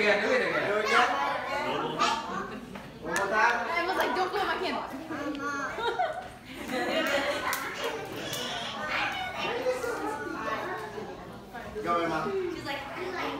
again. Do it again. Do it again. I was like, don't blow my candle. Like,